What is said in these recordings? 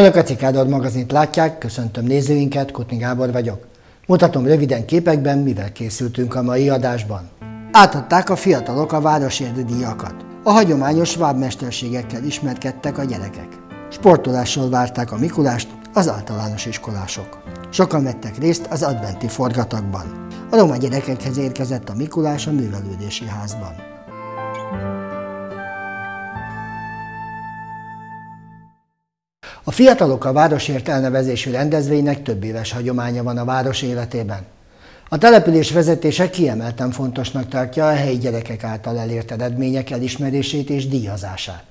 Önök a Cikádor magazint látják, köszöntöm nézőinket, Kutni Gábor vagyok. Mutatom röviden képekben, mivel készültünk a mai adásban. Átadták a fiatalok a városérdi díjakat. A hagyományos vábmesterségekkel ismerkedtek a gyerekek. Sportolással várták a Mikulást az általános iskolások. Sokan vettek részt az adventi forgatagban. A roma gyerekekhez érkezett a Mikulás a művelődési házban. A Fiatalok a Városért elnevezésű rendezvénynek több éves hagyománya van a város életében. A település vezetése kiemelten fontosnak tartja a helyi gyerekek által elért eredmények elismerését és díjazását.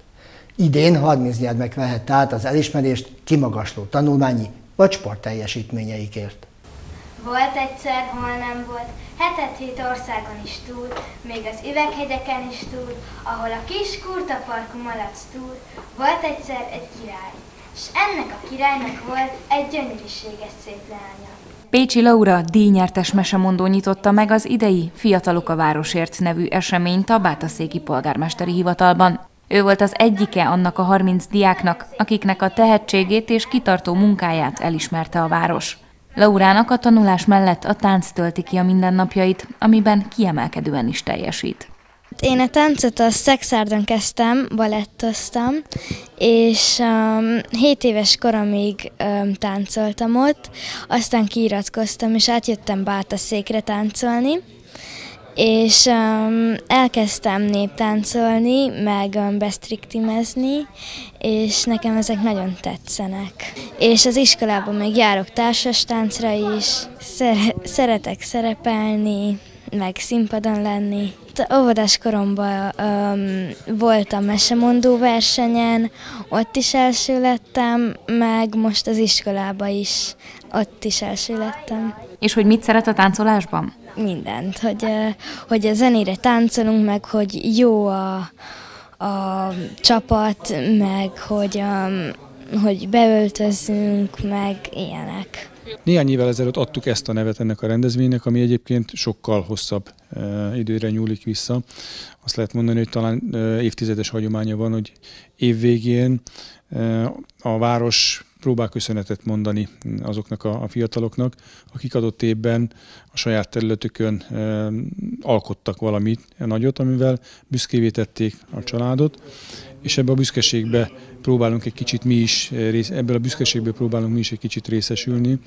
Idén 30 gyermek vehette át az elismerést kimagasló tanulmányi vagy sportteljesítményeikért. Volt egyszer, hol nem volt, hetet hét országon is túl, még az üveghegyeken is túl, ahol a kis kurtaparkú malac túl, volt egyszer egy király, és ennek a királynak volt egy gyönyörűséges szép leánya. Pécsi Laura díjnyertes mesemondó nyitotta meg az idei Fiatalok a Városért nevű eseményt a Bátaszéki Polgármesteri Hivatalban. Ő volt az egyike annak a 30 diáknak, akiknek a tehetségét és kitartó munkáját elismerte a város. Laurának a tanulás mellett a tánc tölti ki a mindennapjait, amiben kiemelkedően is teljesít. Én a táncot a Szexárdon kezdtem, balettoztam, és um, 7 éves koromig um, táncoltam ott, aztán kiiratkoztam, és átjöttem Bátaszékre táncolni, és um, elkezdtem néptáncolni, meg um, bestriktimezni, és nekem ezek nagyon tetszenek. És az iskolában még járok társas táncra is, Szer- szeretek szerepelni, meg színpadon lenni. Óvodás koromban um, voltam mesemondó versenyen, ott is első lettem, meg most az iskolába is, ott is első lettem. És hogy mit szeret a táncolásban? Mindent, hogy, hogy a zenére táncolunk, meg hogy jó a, a csapat, meg hogy, um, hogy beöltözünk, meg ilyenek. Néhány évvel ezelőtt adtuk ezt a nevet ennek a rendezvénynek, ami egyébként sokkal hosszabb e, időre nyúlik vissza. Azt lehet mondani, hogy talán e, évtizedes hagyománya van, hogy évvégén e, a város próbál köszönetet mondani azoknak a, fiataloknak, akik adott évben a saját területükön alkottak valamit nagyot, amivel büszkévé tették a családot, és ebbe a büszkeségbe próbálunk egy kicsit mi is, ebből a büszkeségből próbálunk mi is egy kicsit részesülni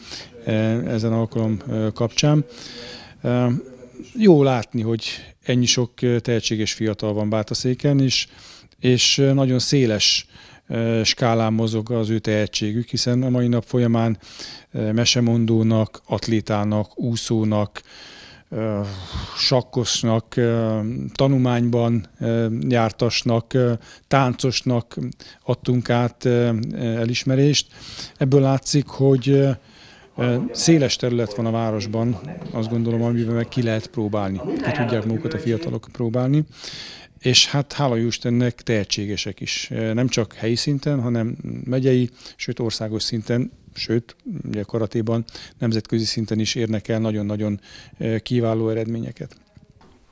ezen alkalom kapcsán. Jó látni, hogy ennyi sok tehetséges fiatal van Bátaszéken, és, és nagyon széles skálán mozog az ő tehetségük, hiszen a mai nap folyamán mesemondónak, atlétának, úszónak, sakkosnak, tanulmányban jártasnak, táncosnak adtunk át elismerést. Ebből látszik, hogy Széles terület van a városban, azt gondolom, amiben meg ki lehet próbálni. Ki tudják magukat a fiatalok próbálni. És hát hála Istennek tehetségesek is. Nem csak helyi szinten, hanem megyei, sőt országos szinten sőt, ugye karatéban nemzetközi szinten is érnek el nagyon-nagyon kiváló eredményeket.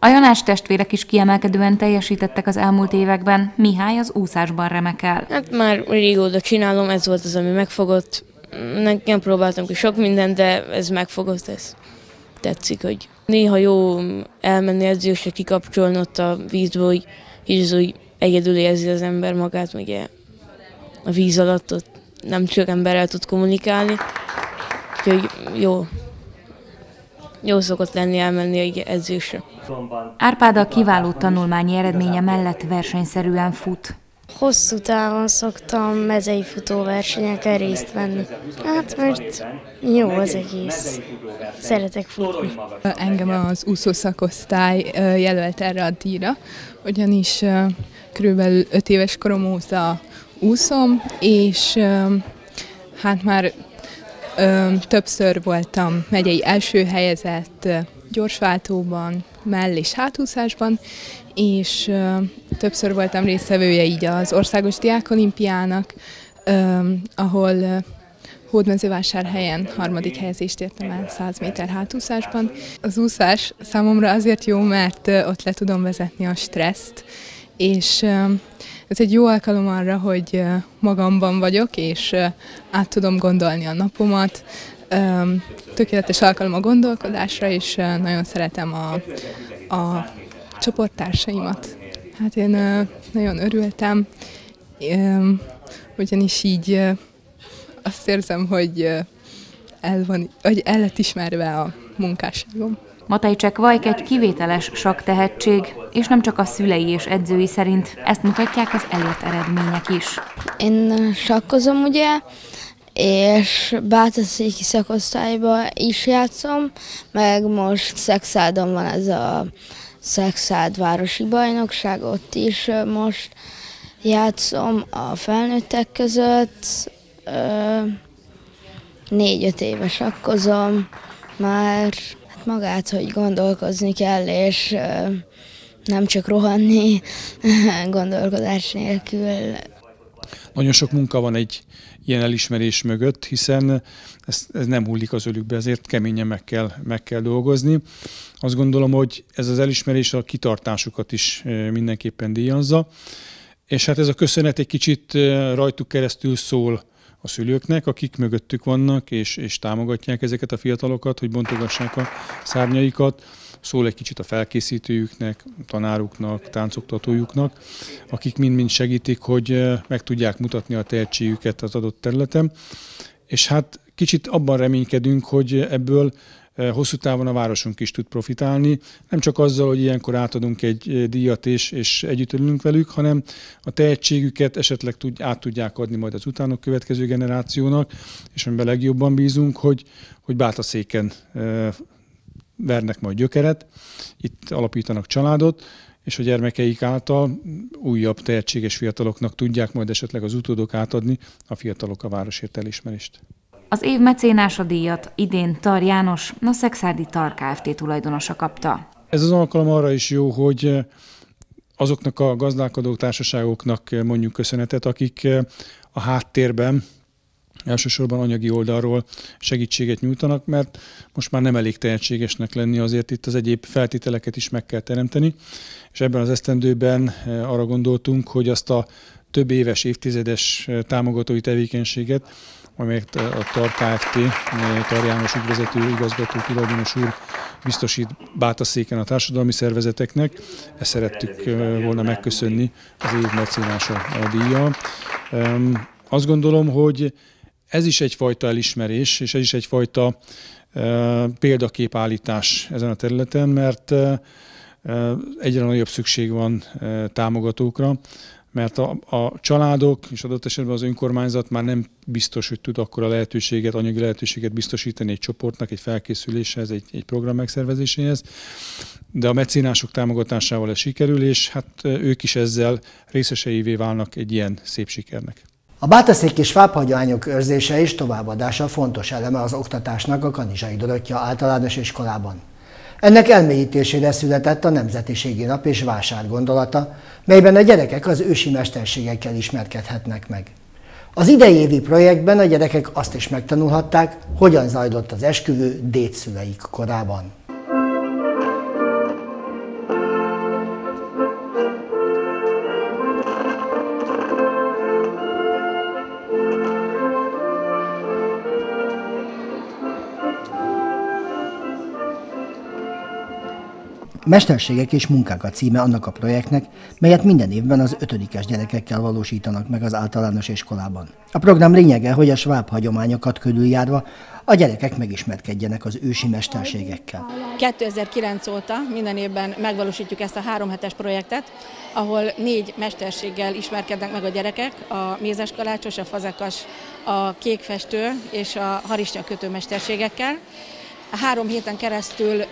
A Janás testvérek is kiemelkedően teljesítettek az elmúlt években, Mihály az úszásban remekel. Hát már régóta csinálom, ez volt az, ami megfogott. Nem próbáltam ki sok mindent, de ez megfogott, ez tetszik, hogy néha jó elmenni edzésre, kikapcsolni ott a vízből, hogy, hogy, hogy egyedül érzi az ember magát, ugye a víz alatt ott nem csak emberrel tud kommunikálni, úgyhogy jó, jó szokott lenni elmenni egy edzésre. Árpád a kiváló tanulmányi eredménye mellett versenyszerűen fut. Hosszú távon szoktam mezei futóversenyeken részt venni. Hát mert jó az egész. Szeretek futni. Engem az úszó szakosztály jelölt erre a díjra, ugyanis körülbelül 5 éves korom óta úszom, és hát már többször voltam megyei első helyezett gyorsváltóban, mell- és hátúszásban, és többször voltam résztvevője így az Országos Diákolimpiának, ahol Hódmezővásárhelyen harmadik helyezést értem el 100 méter hátúszásban. Az úszás számomra azért jó, mert ott le tudom vezetni a stresszt, és ez egy jó alkalom arra, hogy magamban vagyok, és át tudom gondolni a napomat. Tökéletes alkalom a gondolkodásra, és nagyon szeretem a, a csoporttársaimat. Hát én nagyon örültem, ugyanis így azt érzem, hogy el, van, hogy el lett ismerve a munkásságom. Matajcsek Vajk egy kivételes sak tehetség, és nem csak a szülei és edzői szerint, ezt mutatják az elért eredmények is. Én sakkozom ugye, és Bátaszéki szakosztályban is játszom, meg most Szexádon van ez a Szexád városi bajnokság, ott is most játszom a felnőttek között, négy-öt éves akkozom, már magát, hogy gondolkozni kell, és nem csak rohanni gondolkodás nélkül. Nagyon sok munka van egy ilyen elismerés mögött, hiszen ez, ez nem hullik az ölükbe, ezért keményen meg kell, meg kell dolgozni. Azt gondolom, hogy ez az elismerés a kitartásukat is mindenképpen díjazza, és hát ez a köszönet egy kicsit rajtuk keresztül szól a szülőknek, akik mögöttük vannak, és, és támogatják ezeket a fiatalokat, hogy bontogassák a szárnyaikat. Szól egy kicsit a felkészítőjüknek, tanáruknak, táncoktatójuknak, akik mind-mind segítik, hogy meg tudják mutatni a tehetségüket az adott területen. És hát kicsit abban reménykedünk, hogy ebből hosszú távon a városunk is tud profitálni, nem csak azzal, hogy ilyenkor átadunk egy díjat és, és együtt ülünk velük, hanem a tehetségüket esetleg tud, át tudják adni majd az utánok következő generációnak, és amiben legjobban bízunk, hogy, hogy bátaszéken vernek majd gyökeret, itt alapítanak családot, és a gyermekeik által újabb tehetséges fiataloknak tudják majd esetleg az utódok átadni a fiatalok a városért elismerést. Az év mecénása idén Tar János, a Szexárdi Tar Kft. tulajdonosa kapta. Ez az alkalom arra is jó, hogy azoknak a gazdálkodó társaságoknak mondjuk köszönetet, akik a háttérben elsősorban anyagi oldalról segítséget nyújtanak, mert most már nem elég tehetségesnek lenni, azért itt az egyéb feltételeket is meg kell teremteni, és ebben az esztendőben arra gondoltunk, hogy azt a több éves, évtizedes támogatói tevékenységet, amelyet a TAR Kft. Tar János ügyvezető igazgató tulajdonos úr biztosít Bátaszéken a társadalmi szervezeteknek. Ezt szerettük volna megköszönni az év mecénása a díja. Azt gondolom, hogy ez is egyfajta elismerés, és ez is egyfajta példaképállítás ezen a területen, mert egyre nagyobb szükség van támogatókra, mert a, a családok és adott esetben az önkormányzat már nem biztos, hogy tud akkor a lehetőséget, anyagi lehetőséget biztosítani egy csoportnak, egy felkészüléshez, egy, egy program megszervezéséhez, de a mecénások támogatásával ez sikerül, és hát ők is ezzel részeseivé válnak egy ilyen szép sikernek. A bátaszék és fábhagyományok őrzése és továbbadása fontos eleme az oktatásnak a Kanizsai Dorottya általános iskolában. Ennek elmélyítésére született a Nemzetiségi Nap és Vásár gondolata, melyben a gyerekek az ősi mesterségekkel ismerkedhetnek meg. Az idei évi projektben a gyerekek azt is megtanulhatták, hogyan zajlott az esküvő dédszüleik korában. Mesterségek és munkák a címe annak a projektnek, melyet minden évben az ötödikes gyerekekkel valósítanak meg az általános iskolában. A program lényege, hogy a sváb hagyományokat körüljárva a gyerekek megismerkedjenek az ősi mesterségekkel. 2009 óta minden évben megvalósítjuk ezt a három hetes projektet, ahol négy mesterséggel ismerkednek meg a gyerekek, a mézes kalácsos, a fazekas, a kékfestő és a harisnya kötő mesterségekkel három héten keresztül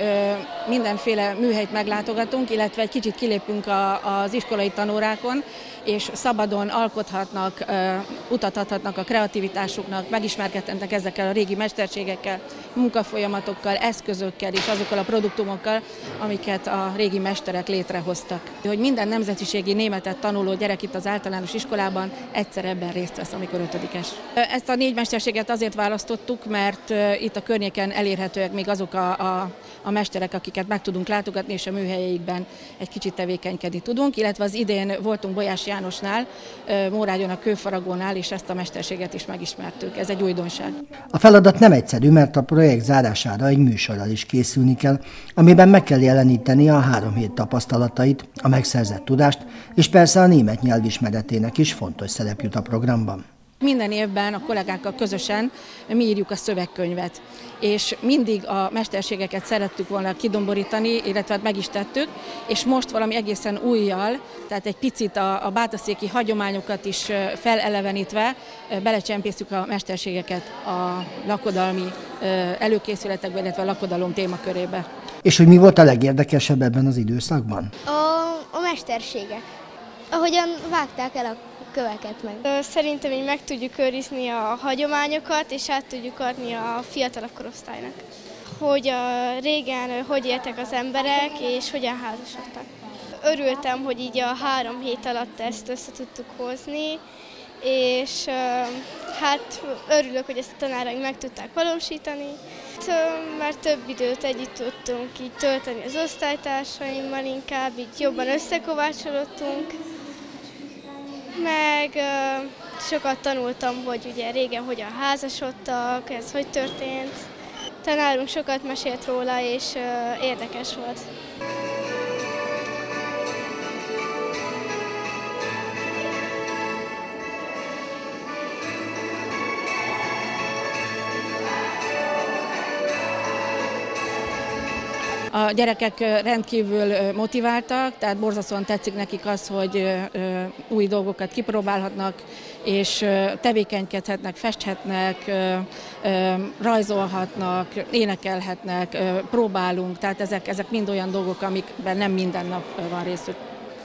mindenféle műhelyt meglátogatunk, illetve egy kicsit kilépünk az iskolai tanórákon, és szabadon alkothatnak, utat adhatnak a kreativitásuknak, megismerkedhetnek ezekkel a régi mesterségekkel, munkafolyamatokkal, eszközökkel és azokkal a produktumokkal, amiket a régi mesterek létrehoztak. Hogy minden nemzetiségi németet tanuló gyerek itt az általános iskolában egyszer ebben részt vesz, amikor ötödikes. Ezt a négy mesterséget azért választottuk, mert itt a környéken elérhetőek esetleg még azok a, a, a mesterek, akiket meg tudunk látogatni, és a műhelyeikben egy kicsit tevékenykedni tudunk, illetve az idén voltunk Bolyás Jánosnál, Mórágyon a kőfaragónál, és ezt a mesterséget is megismertük. Ez egy újdonság. A feladat nem egyszerű, mert a projekt zárására egy műsorral is készülni kell, amiben meg kell jeleníteni a három hét tapasztalatait, a megszerzett tudást, és persze a német nyelvismeretének is fontos szerep jut a programban. Minden évben a kollégákkal közösen mi írjuk a szövegkönyvet, és mindig a mesterségeket szerettük volna kidomborítani, illetve hát meg is tettük, és most valami egészen újjal, tehát egy picit a, a bátaszéki hagyományokat is felelevenítve belecsempésztük a mesterségeket a lakodalmi előkészületekbe, illetve a lakodalom témakörébe. És hogy mi volt a legérdekesebb ebben az időszakban? A, a mesterségek. Ahogyan vágták el a köveket meg. Szerintem így meg tudjuk őrizni a hagyományokat, és át tudjuk adni a fiatalabb korosztálynak. Hogy a régen hogy éltek az emberek, és hogyan házasodtak. Örültem, hogy így a három hét alatt ezt össze tudtuk hozni, és hát örülök, hogy ezt a tanáraink meg tudták valósítani, mert több időt együtt tudtunk így tölteni az osztálytársaimmal, inkább így jobban összekovácsolódtunk meg sokat tanultam, hogy ugye régen hogyan házasodtak, ez hogy történt. Tanárunk sokat mesélt róla, és érdekes volt. A gyerekek rendkívül motiváltak, tehát borzasztóan tetszik nekik az, hogy új dolgokat kipróbálhatnak, és tevékenykedhetnek, festhetnek, rajzolhatnak, énekelhetnek, próbálunk, tehát ezek, ezek mind olyan dolgok, amikben nem minden nap van részük.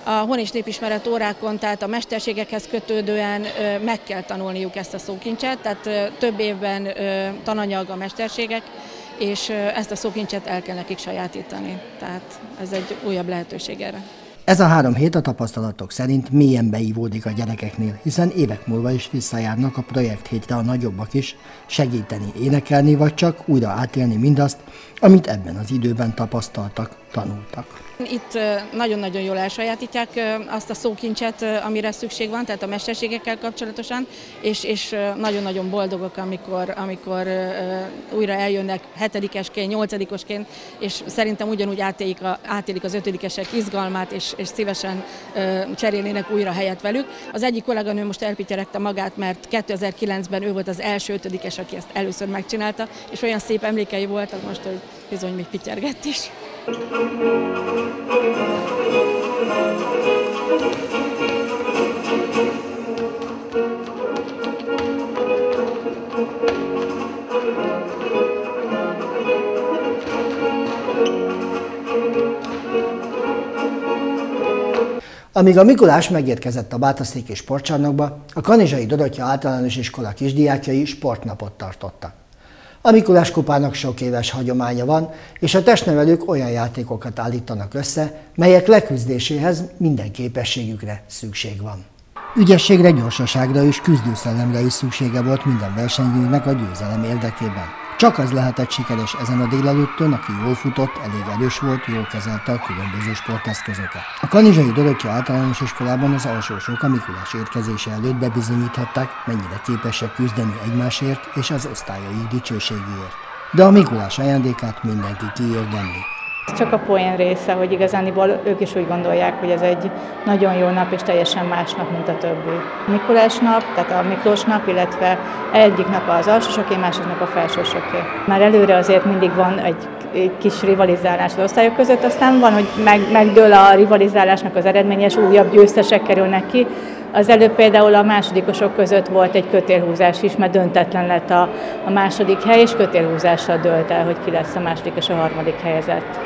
A hon- és népismeret órákon, tehát a mesterségekhez kötődően meg kell tanulniuk ezt a szókincset, tehát több évben tananyag a mesterségek, és ezt a szókincset el kell nekik sajátítani. Tehát ez egy újabb lehetőség erre. Ez a három hét a tapasztalatok szerint mélyen beívódik a gyerekeknél, hiszen évek múlva is visszajárnak a projekt hétre a nagyobbak is, segíteni énekelni, vagy csak újra átélni mindazt, amit ebben az időben tapasztaltak, tanultak. Itt nagyon-nagyon jól elsajátítják azt a szókincset, amire szükség van, tehát a mesterségekkel kapcsolatosan, és, és nagyon-nagyon boldogok, amikor, amikor újra eljönnek hetedikesként, nyolcadikosként, és szerintem ugyanúgy átélik, a, átélik az ötödikesek izgalmát, és, és szívesen cserélnének újra helyet velük. Az egyik kolléganő most elpityeregte magát, mert 2009-ben ő volt az első ötödikes, aki ezt először megcsinálta, és olyan szép emlékei voltak most, hogy bizony még pityergett is. Amíg a Mikulás megérkezett a Bátaszéki sportcsarnokba, a Kanizsai Dorottya általános iskola kisdiákjai sportnapot tartottak. A Mikulás kupának sok éves hagyománya van, és a testnevelők olyan játékokat állítanak össze, melyek leküzdéséhez minden képességükre szükség van. Ügyességre, gyorsaságra és küzdőszellemre is szüksége volt minden versenyzőnek a győzelem érdekében. Csak az lehetett sikeres ezen a délelőttön, aki jól futott, elég erős volt, jól kezelte a különböző sporteszközöket. A Kanizsai Dörökja általános iskolában az alsósok a Mikulás érkezése előtt bebizonyíthatták, mennyire képesek küzdeni egymásért és az osztályaik dicsőségéért. De a Mikulás ajándékát mindenki kiérdemli. Csak a poén része, hogy igazániból ők is úgy gondolják, hogy ez egy nagyon jó nap és teljesen más nap, mint a többi. Mikulás nap, tehát a Miklós nap, illetve egyik nap az alsósoké, másik nap a felsősoké. Már előre azért mindig van egy kis rivalizálás az osztályok között, aztán van, hogy meg, megdől a rivalizálásnak az eredménye, és újabb győztesek kerülnek ki, az előbb például a másodikosok között volt egy kötélhúzás is, mert döntetlen lett a, a második hely, és kötélhúzással dölt el, hogy ki lesz a második és a harmadik helyezett.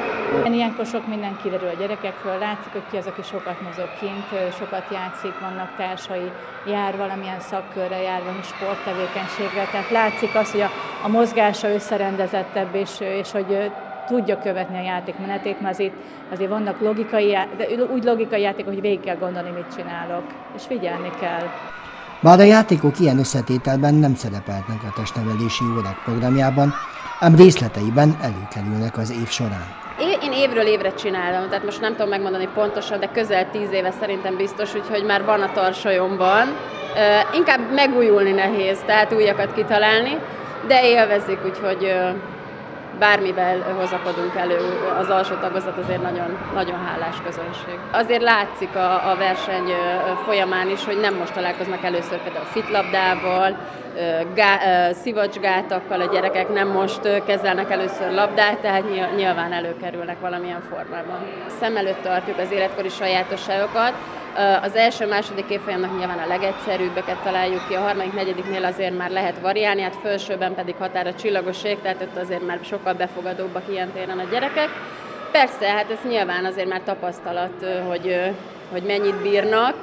Ilyenkor sok minden kiderül a gyerekekről, látszik, hogy ki az, aki sokat mozog kint, sokat játszik, vannak társai, jár valamilyen szakkörre, jár valami sporttevékenységre, tehát látszik az, hogy a, a mozgása összerendezettebb, és, és hogy tudja követni a játék menetét, mert azért, azért vannak logikai, de úgy logikai játékok, hogy végig kell gondolni, mit csinálok, és figyelni kell. Bár a játékok ilyen összetételben nem szerepeltnek a testnevelési órák programjában, ám részleteiben előkerülnek az év során. Én évről évre csinálom, tehát most nem tudom megmondani pontosan, de közel tíz éve szerintem biztos, úgyhogy már van a tarsajomban. Inkább megújulni nehéz, tehát újakat kitalálni, de élvezik, úgyhogy bármivel hozakodunk elő, az alsó tagozat azért nagyon, nagyon hálás közönség. Azért látszik a, a verseny folyamán is, hogy nem most találkoznak először például fitlabdával, gá, szivacsgátakkal, a gyerekek nem most kezelnek először labdát, tehát nyilván előkerülnek valamilyen formában. Szem előtt tartjuk az életkori sajátosságokat, az első-második évfolyamnak nyilván a legegyszerűbbeket találjuk ki, a harmadik, negyediknél azért már lehet variálni, hát felsőben pedig határ a csillagoség, tehát ott azért már sokkal befogadóbbak ilyen téren a gyerekek. Persze, hát ez nyilván azért már tapasztalat, hogy, hogy mennyit bírnak,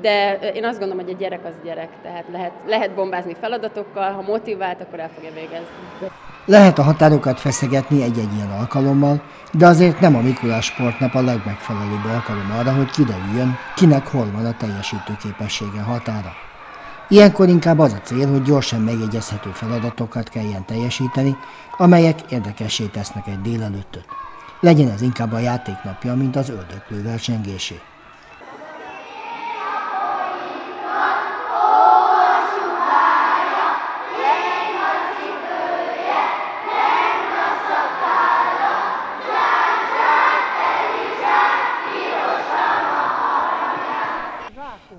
de én azt gondolom, hogy a gyerek az gyerek, tehát lehet, lehet bombázni feladatokkal, ha motivált, akkor el fogja végezni. Lehet a határokat feszegetni egy-egy ilyen alkalommal, de azért nem a Mikulás sportnap a legmegfelelőbb alkalom arra, hogy kiderüljön, kinek hol van a teljesítő képessége határa. Ilyenkor inkább az a cél, hogy gyorsan megjegyezhető feladatokat kelljen teljesíteni, amelyek érdekessé tesznek egy délelőttöt. Legyen ez inkább a játéknapja, mint az ördöklő versengésé.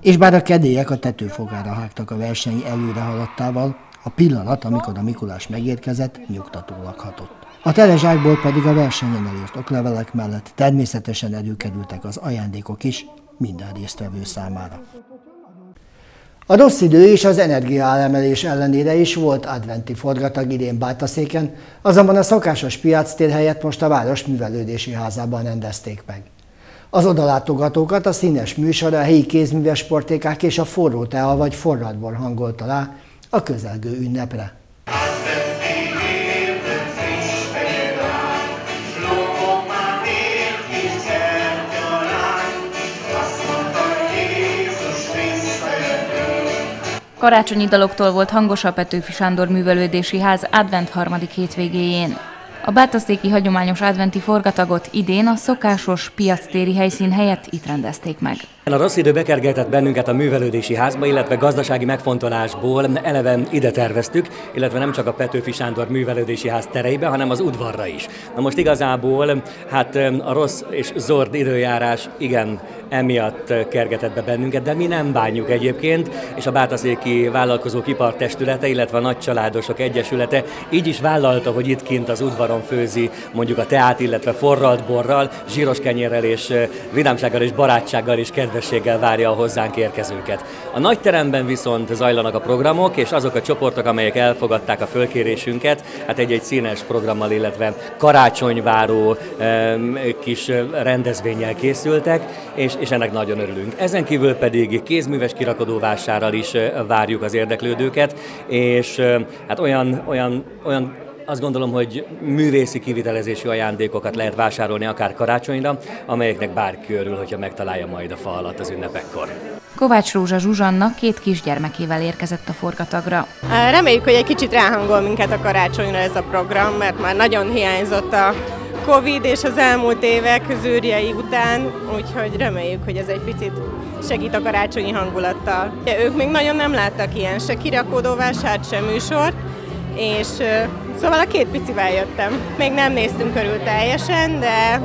És bár a kedélyek a tetőfogára hágtak a verseny előre haladtával, a pillanat, amikor a Mikulás megérkezett, nyugtatólag hatott. A telezsákból pedig a versenyen elért oklevelek mellett természetesen előkerültek az ajándékok is minden résztvevő számára. A rossz idő és az energiaáremelés ellenére is volt adventi forgatag idén Bátaszéken, azonban a szokásos piactér helyett most a város művelődési házában rendezték meg. Az odalátogatókat a színes műsor, a helyi kézműves sportékák és a forró tea vagy forradbor hangolta rá a közelgő ünnepre. Karácsonyi daloktól volt hangos a Petőfi Sándor művelődési ház advent harmadik hétvégéjén. A bátaszéki hagyományos adventi forgatagot idén a szokásos piactéri helyszín helyett itt rendezték meg. A rossz idő bekergetett bennünket a művelődési házba, illetve gazdasági megfontolásból eleve ide terveztük, illetve nem csak a Petőfi Sándor művelődési ház tereibe, hanem az udvarra is. Na most igazából hát a rossz és zord időjárás igen emiatt kergetett be bennünket, de mi nem bánjuk egyébként, és a Bátaszéki Vállalkozók Ipartestülete, illetve a Nagycsaládosok Egyesülete így is vállalta, hogy itt kint az udvaron főzi mondjuk a teát, illetve forralt borral, zsíros kenyérrel és vidámsággal és barátsággal és kedves kedvességgel várja a hozzánk érkezőket. A nagy teremben viszont zajlanak a programok, és azok a csoportok, amelyek elfogadták a fölkérésünket, hát egy-egy színes programmal, illetve karácsonyváró kis rendezvényel készültek, és, és ennek nagyon örülünk. Ezen kívül pedig kézműves kirakodóvásárral is várjuk az érdeklődőket, és hát olyan, olyan, olyan azt gondolom, hogy művészi kivitelezési ajándékokat lehet vásárolni akár karácsonyra, amelyeknek bárki örül, hogyha megtalálja majd a fa alatt az ünnepekkor. Kovács Rózsa Zsuzsanna két kisgyermekével érkezett a forgatagra. Reméljük, hogy egy kicsit ráhangol minket a karácsonyra ez a program, mert már nagyon hiányzott a Covid és az elmúlt évek zűrjei után, úgyhogy reméljük, hogy ez egy picit segít a karácsonyi hangulattal. Ők még nagyon nem láttak ilyen se kirakódóvásárt, se műsort, és Szóval a két picivel jöttem. Még nem néztünk körül teljesen, de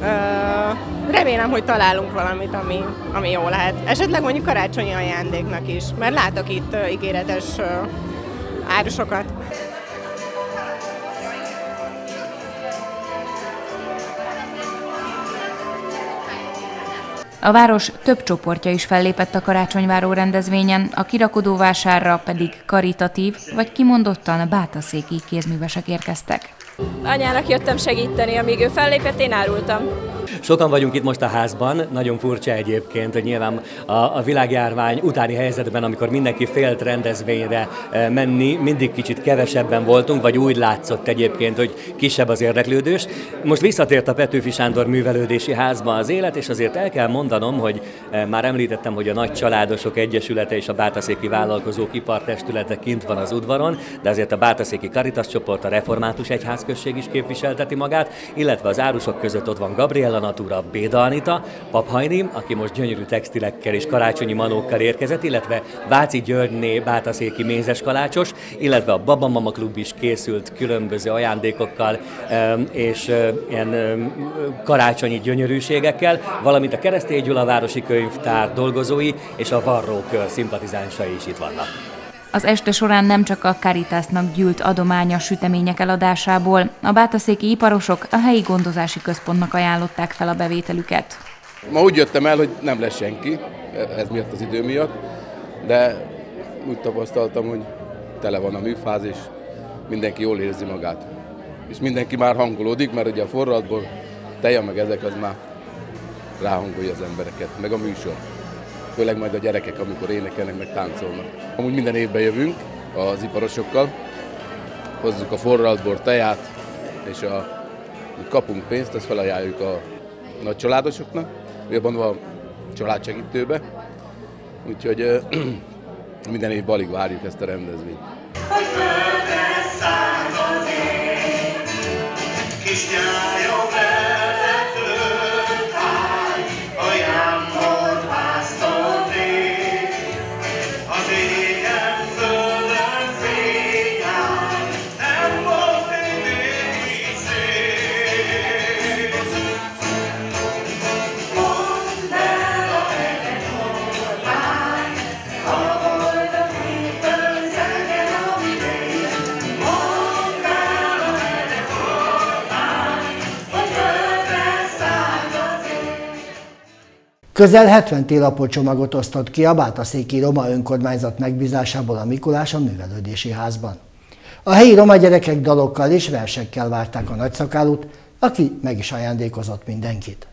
uh, remélem, hogy találunk valamit, ami, ami jó lehet. Esetleg mondjuk karácsonyi ajándéknak is, mert látok itt uh, ígéretes uh, árusokat. A város több csoportja is fellépett a karácsonyváró rendezvényen, a kirakodóvásárra pedig karitatív vagy kimondottan bátaszéki kézművesek érkeztek. Anyának jöttem segíteni, amíg ő fellépett, én árultam. Sokan vagyunk itt most a házban, nagyon furcsa egyébként, hogy nyilván a, a világjárvány utáni helyzetben, amikor mindenki félt rendezvényre eh, menni, mindig kicsit kevesebben voltunk, vagy úgy látszott egyébként, hogy kisebb az érdeklődős. Most visszatért a Petőfi Sándor művelődési házba az élet, és azért el kell mondanom, hogy eh, már említettem, hogy a Nagy Családosok Egyesülete és a Bátaszéki Vállalkozók Ipartestülete kint van az udvaron, de azért a Bátaszéki Karitas csoport, a Református Egyházközség is képviselteti magát, illetve az árusok között ott van Gabriella Natura, Béda Anita, Paphajni, aki most gyönyörű textilekkel és karácsonyi manókkal érkezett, illetve Váci Györgyné, Bátaszéki mézes kalácsos, illetve a Baba Mama Klub is készült különböző ajándékokkal és ilyen karácsonyi gyönyörűségekkel, valamint a Keresztény Gyula Városi Könyvtár dolgozói és a Varrók szimpatizánsai is itt vannak. Az este során nem csak a Caritasnak gyűlt adománya sütemények eladásából, a bátaszéki iparosok a helyi gondozási központnak ajánlották fel a bevételüket. Ma úgy jöttem el, hogy nem lesz senki, ez miatt az idő miatt, de úgy tapasztaltam, hogy tele van a műfáz, és mindenki jól érzi magát. És mindenki már hangolódik, mert ugye a forradból teja meg ezek az már ráhangolja az embereket, meg a műsor főleg majd a gyerekek, amikor énekelnek, meg táncolnak. Amúgy minden évben jövünk az iparosokkal, hozzuk a forraltbor teját, és a, kapunk pénzt, azt felajánljuk a nagy családosoknak, jobban a családsegítőbe. Úgyhogy minden évben alig várjuk ezt a rendezvényt. Közel 70 télapó csomagot osztott ki a Bátaszéki Roma önkormányzat megbízásából a Mikulás a művelődési házban. A helyi roma gyerekek dalokkal és versekkel várták a nagyszakálut, aki meg is ajándékozott mindenkit.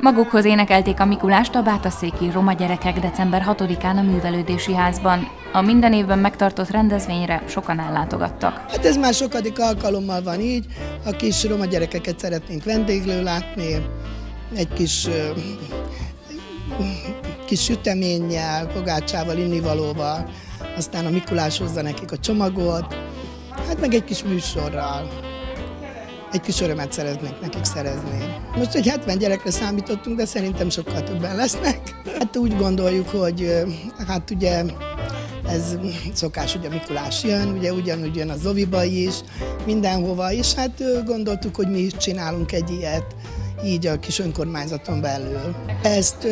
Magukhoz énekelték a Mikulást a Bátaszéki roma gyerekek december 6-án a művelődési házban. A minden évben megtartott rendezvényre sokan ellátogattak. Hát ez már sokadik alkalommal van így, a kis roma gyerekeket szeretnénk vendéglő látni, egy kis kis süteménnyel, pogácsával, innivalóval, aztán a Mikulás hozza nekik a csomagot, hát meg egy kis műsorral. Egy kis örömet szeretnék nekik szerezni. Most egy 70 gyerekre számítottunk, de szerintem sokkal többen lesznek. Hát úgy gondoljuk, hogy hát ugye ez szokás, ugye Mikulás jön, ugye ugyanúgy jön a Zoviba is, mindenhova, és hát gondoltuk, hogy mi is csinálunk egy ilyet, így a kis önkormányzaton belül. Ezt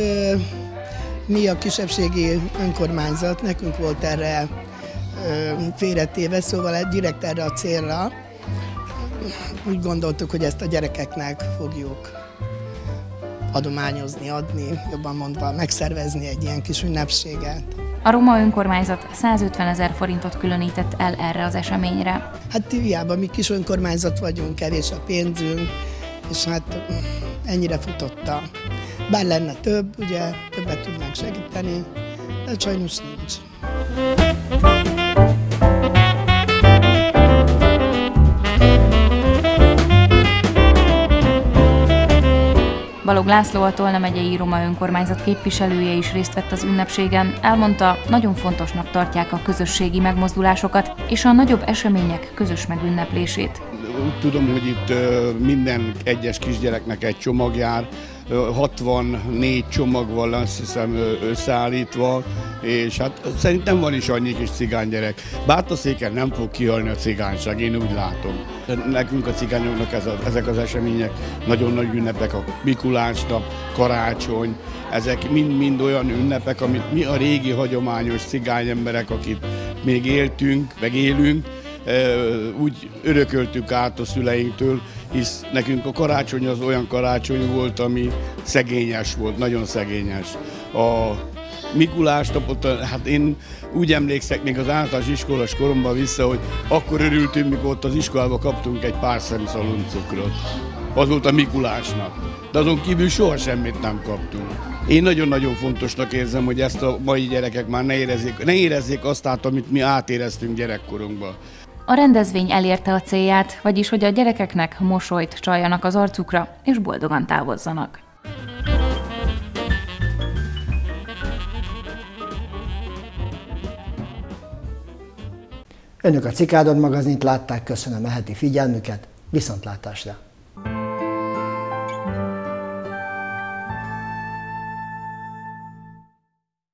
mi a kisebbségi önkormányzat, nekünk volt erre félretéve, szóval direkt erre a célra. Úgy gondoltuk, hogy ezt a gyerekeknek fogjuk adományozni, adni, jobban mondva megszervezni egy ilyen kis ünnepséget. A Roma önkormányzat 150 ezer forintot különített el erre az eseményre. Hát hiába mi kis önkormányzat vagyunk, kevés a pénzünk, és hát ennyire futotta. Bár lenne több, ugye többet tudnánk segíteni, de sajnos nincs. Balog László a Tolna megyei Roma önkormányzat képviselője is részt vett az ünnepségen. Elmondta, nagyon fontosnak tartják a közösségi megmozdulásokat és a nagyobb események közös megünneplését. Úgy tudom, hogy itt minden egyes kisgyereknek egy csomag jár, 64 csomag van, azt hiszem összeállítva, és hát szerintem van is annyi kis cigánygyerek. Bátaszéken nem fog kihalni a cigányság, én úgy látom. Nekünk a cigányoknak ez a, ezek az események nagyon nagy ünnepek, a Mikulás nap, karácsony, ezek mind-mind olyan ünnepek, amit mi a régi hagyományos cigány emberek, akik még éltünk, meg élünk, úgy örököltük át a szüleinktől, hisz nekünk a karácsony az olyan karácsony volt, ami szegényes volt, nagyon szegényes. A Mikulás napot, hát én úgy emlékszek még az általános iskolas koromban vissza, hogy akkor örültünk, mikor ott az iskolába kaptunk egy pár szem cukrot. Az volt a Mikulásnak. De azon kívül soha semmit nem kaptunk. Én nagyon-nagyon fontosnak érzem, hogy ezt a mai gyerekek már ne érezzék, ne érezzék azt át, amit mi átéreztünk gyerekkorunkban. A rendezvény elérte a célját, vagyis hogy a gyerekeknek mosolyt csaljanak az arcukra, és boldogan távozzanak. Önök a Cikádon magazint látták, köszönöm a heti figyelmüket, viszontlátásra!